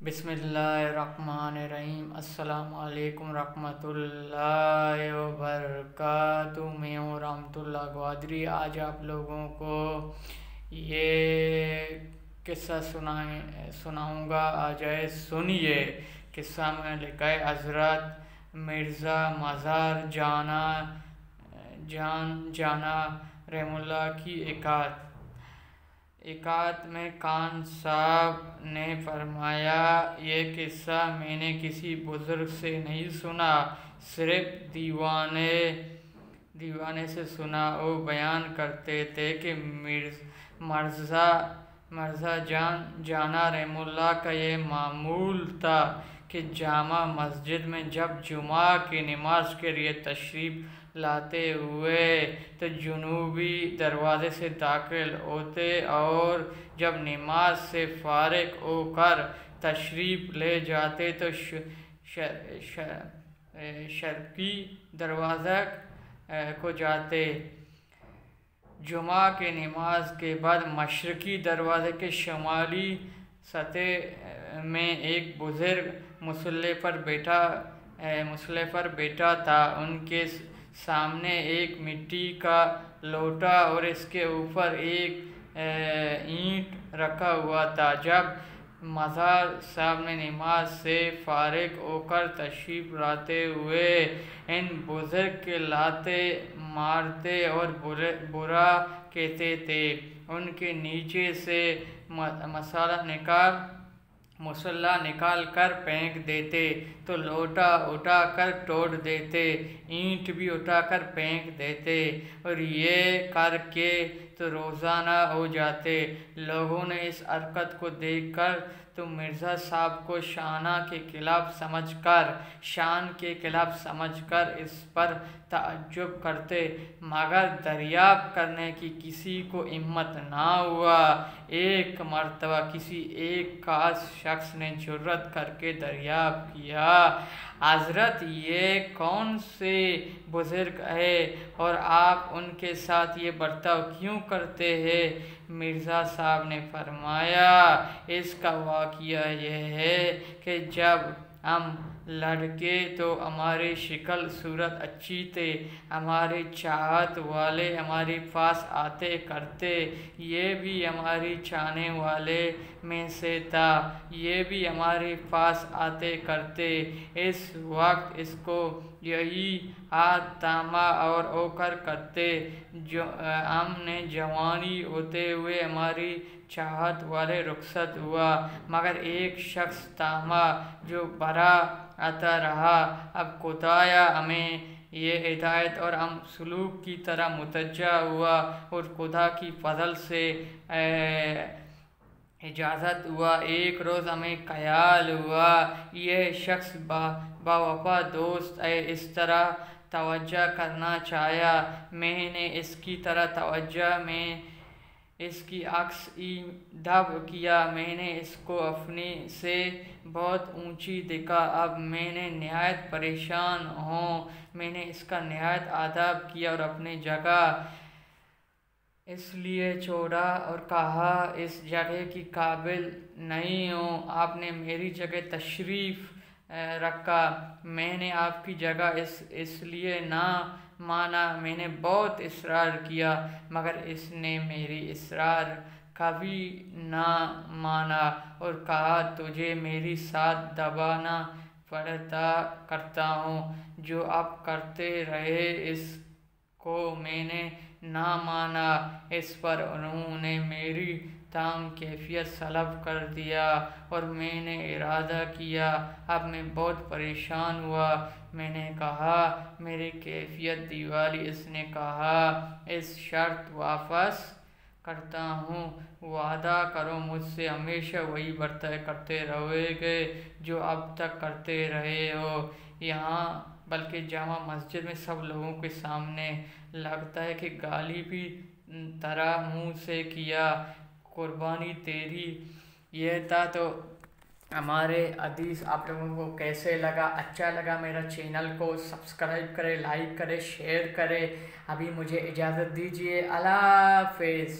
बिसमीम वालेकुम रहमतुल्लाहि व बरकातुहू मैं हूँ रहमतुल्लाह ग्वादरी। आज आप लोगों को ये किस्सा सुनाए, सुनाऊँगा। आ जाए सुनिए किस्सा में लिखा है, हज़रत मिर्ज़ा मज़ार जाना, जान जाना रहमुल्ला की एकात एकात में खान साहब ने फरमाया, ये किस्सा मैंने किसी बुज़ुर्ग से नहीं सुना, सिर्फ़ दीवाने दीवाने से सुना। वो बयान करते थे कि मर्ज़ा मर्ज़ा जान, जाना रहमुल्ला का ये मामूल था कि जामा मस्जिद में जब जुमा की नमाज़ के लिए तशरीफ़ लाते हुए तो जुनूबी दरवाज़े से दाखिल होते और जब नमाज़ से फारग होकर तशरीफ़ ले जाते तो शर्की दरवाज़ा को जाते। जुमा के नमाज़ के बाद मशरक़ी दरवाज़े के शुमाली सतह में एक बुज़ुर्ग मुसल्ले पर बैठा मुसल्ले पर बैठा था। उनके सामने एक मिट्टी का लोटा और इसके ऊपर एक ईंट रखा हुआ था। जब मज़ार साहब ने नमाज़ से फारग होकर तशरीफ़ लाते हुए इन बुज़ुर्ग के लाते मारते और बुरे, बुरा कहते थे, उनके नीचे से मसाला निकाल मुसल्ला निकाल कर फेंक देते तो लोटा उठा कर तोड़ देते, ईंट भी उठा कर फेंक देते, और ये करके तो रोज़ाना हो जाते। लोगों ने इस हरकत को देखकर तो मिर्ज़ा साहब को शाना के खिलाफ समझकर, शान के खिलाफ समझकर इस पर तजुब करते, मगर दरिया करने की किसी को हिम्मत ना हुआ। एक मरतबा किसी एक खास शख्स ने ज़रूरत करके दरिया किया। हज़रत, ये कौन से बुज़ुर्ग है और आप उनके साथ ये बर्ताव क्यों करते हैं? मिर्ज़ा साहब ने फरमाया, इसका वाक़ यह है कि जब हम लड़के तो हमारे शिकल सूरत अच्छी थे, हमारे चाहत वाले हमारे पास आते करते, ये भी हमारी चाहने वाले में से था, ये भी हमारे पास आते करते। इस वक्त इसको यही हाथ तामा और ओकर करते। जो हमने जवानी होते हुए हमारी चाहत वाले रुखसत हुआ, मगर एक शख्स तामा जो बड़ा आता रहा। अब खुदाया हमें ये हिदायत और हम सलूक की तरह मुतजा हुआ और खुदा की फजल से इजाज़त हुआ। एक रोज़ हमें ख्याल हुआ, ये शख्स बा, बावफा दोस्त है इस तरह तवज्जा करना चाहा मैंने इसकी तरह तवज्जा में इसकी अक्स दब किया। मैंने इसको अपने से बहुत ऊँची देखा। अब मैंने नहायत परेशान हूँ। मैंने इसका नहायत आदाब किया और अपने जगह इसलिए छोड़ा और कहा, इस जगह की काबिल नहीं हूँ। आपने मेरी जगह तशरीफ़ रखा। मैंने आपकी जगह इस, इसलिए ना माना मैंने बहुत इसरार किया, मगर इसने मेरी इसरार कभी ना माना और कहा, तुझे मेरी साथ दबाना पड़ता करता हूँ। जो आप करते रहे इसको मैंने ना माना, इस पर उन्होंने मेरी ताम कैफियत सलब कर दिया और मैंने इरादा किया। अब मैं बहुत परेशान हुआ। मैंने कहा, मेरी कैफियत दीवाली, इसने कहा, इस शर्त वापस करता हूँ। वादा करो मुझसे, हमेशा वही बर्ताव करते रहोगे जो अब तक करते रहे हो। यहाँ बल्कि जामा मस्जिद में सब लोगों के सामने लगता है कि गाली भी तरह मुँह से किया, कुर्बानी तेरी यह था तो हमारे अदीस, आप लोगों को कैसे लगा? अच्छा लगा मेरा चैनल को, सब्सक्राइब करें, लाइक करें, शेयर करें। अभी मुझे इजाज़त दीजिए। अल्लाह हाफिज़।